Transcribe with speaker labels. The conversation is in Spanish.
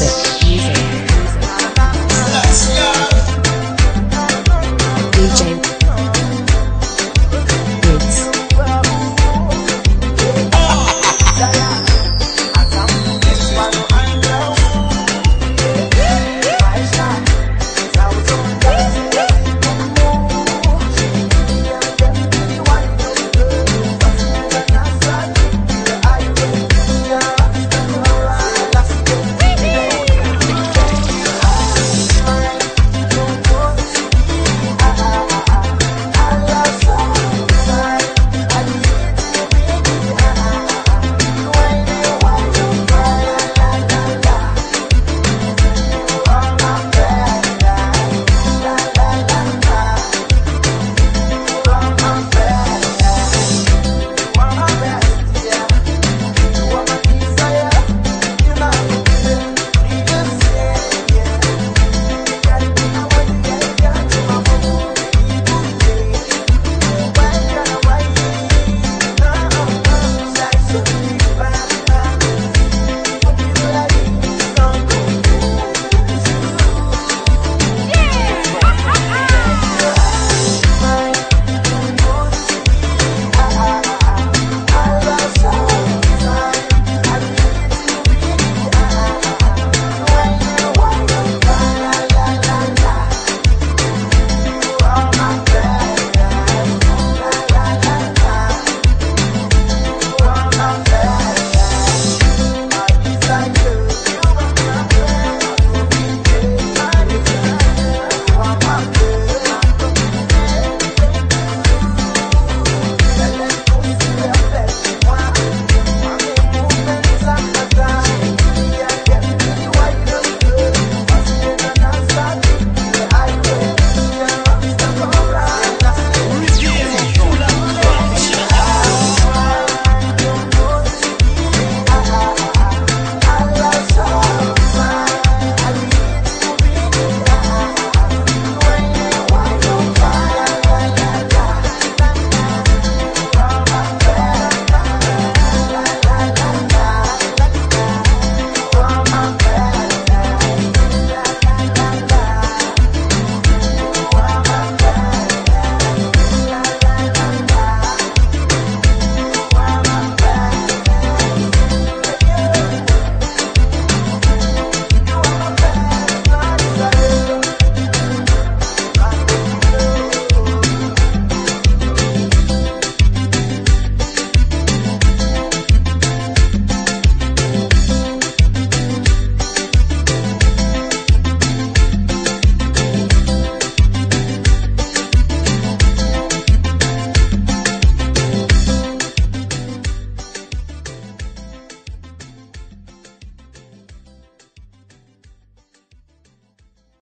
Speaker 1: music.